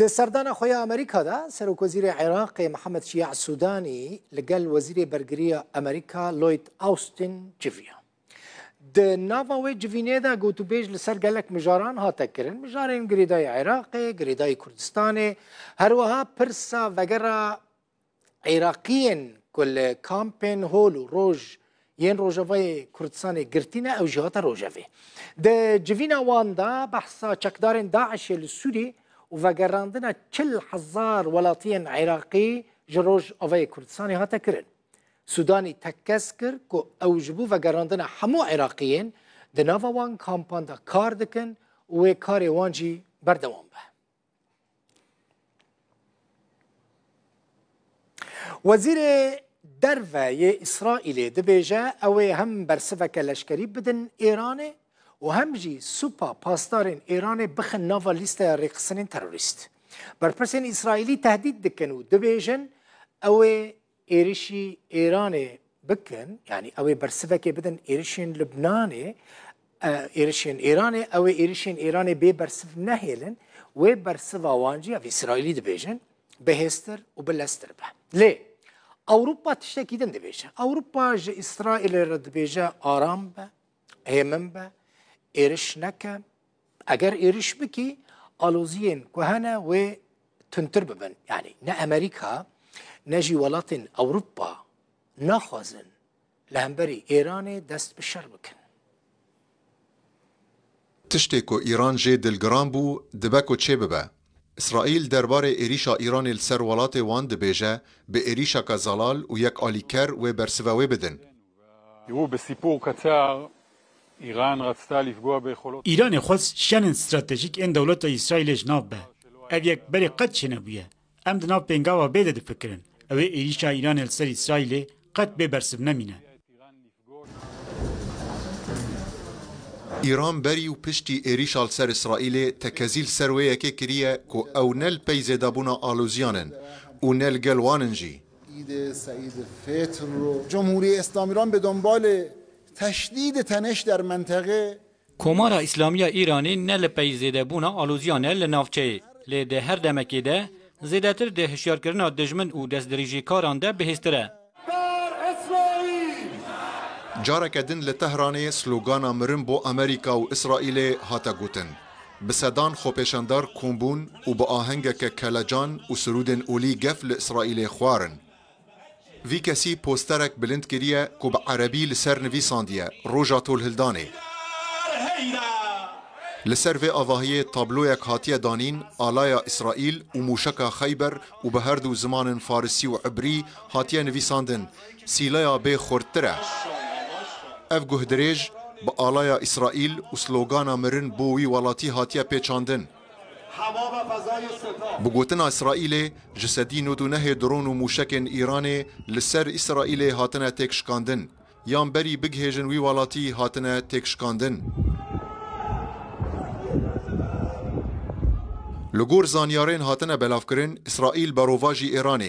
د سردانە خۆی ئەمریکادا سەرۆکۆزیری عێراقی محەممەد شیع سوودانی لەگەل وەزیری بەرگریە ئەمریکا لۆیت ئاوستین جڤە. د ناوەوەی جوینێدا گوتوبێژ لەسەر گەلک مژاران هاتەکردن مژارێن گریدای عێراقی گریدای کوردستانê هەروەها پرسا vegera عێراقیên ku li kampên hol û roj yên rojevayê Kurdistanê girtîne ew ji hata rojevê. Di civîna wan da behsa çekdarên daişê li Sûrî و گەڕاندنە چل حزار وڵاتیان عێراقی ji roj avayê Kurdistanê hate kirin. Sudanî tekkes kir ku ew ji bo vegerandina hemû Iraqiyên di nava wan kampan da kar dikin û wê karê wan jî berdewan be. Wezîrê derve yê İsraîlê dibêje ew ê hem bersiveke leşkerî bidin Êranê و همجی سوپا پاسدارین ایران بخن ناوا لیست رقصنین تروریست برپرسین اسرائیلی تهدید دکن و دبیجن او ایرشی ایران بکن یعنی او برسبکه بدن ایرشین لبنانه ایرشین ایران او ایرشین ایران به برسف نهیلن و برسف وانجی او اسرائیلی دبیجن بهستر و بلستر به لی اوروبا تشتکی دن دبیجن اوروبا جه اسرائیل رد بیجه آرام به هیمن به erişneke eğer erişmeki aloziyên ku hene wê tuntir bibin. Yani ne Amerika ne jî welatên Ewropa naxwazin li hemberî Êranê dest bi şer bikin. Tiştê ku Îran jê dilgiran bû dibe ku çê bibe. İsraîl derbarê êrişa Îranê li ser welatê wan dibêje bi êrişaka zelal û yek alîker wê bersiva wê bidin. Bi sîpoketa ایران خواست شن استراتژیک این دولت اسرائیلش ناب به او یک بری قد چنه بویه ام دناب پینگاوا بیده ده فکرن او ایریشا ایران السر اسرائیل قد بی برسب نمینه ایران بری و پشتی ایریش آل سر اسرائیل تکزیل سرویه که کریه که او نل پیزه دابونا آلوزیانن و نل گلوانن جی جمهوری اسلامی ایران به دنبال تشدید تنش در منطقه کمارا اسلامی ایرانی نه لپی زیده بونا آلوزیا نه لنافچه لی ده هر دمکی ده زیده تر ده هشیار کرنا دجمن و دستدریجی کاران ده بهستره جارك دن لتهراني سلوغانا مرن بو امريكا و اسرائيل هاتا گوتن بسدان خوپشندار کومبون و با آهنگک کلجان و سرودن اولی گفل اسرائیل خوارن وی کسی پوسترک بلند کریه که به عربی لسر نویساندیه روژا طول هلدانه لسر وی آواهی تابلویک هاتیه دانین آلایا اسرائیل و موشک خیبر و به هر دو زمان فارسی و عبری هاتیه نویساندن سیلایا به خورتره اف گهدریج به آلایا اسرائیل و سلوگانا مرن بوی ولاتی هاتیه پیچاندن بقوتنا إسرائيلي جسدي نودونه درون و وموشكن إيراني لسر إسرائيلي هاتنا تكشكاندن يان بري بگهجن وي والاتي هاتنا تكشكاندن لګور زانیارین هاتنه بلافکرین اسرائیل بروواجی ایرانی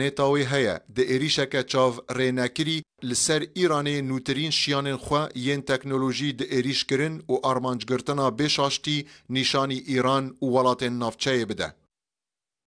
نتاوی هيا د ایریشکه چاو ریناکری لسر ایرانی نوترین شیان خو یین تکنولوژی د ایریش کرن او ارمانجګرتنا بشاشتي نشانی ایران او ولاتن نافچه بده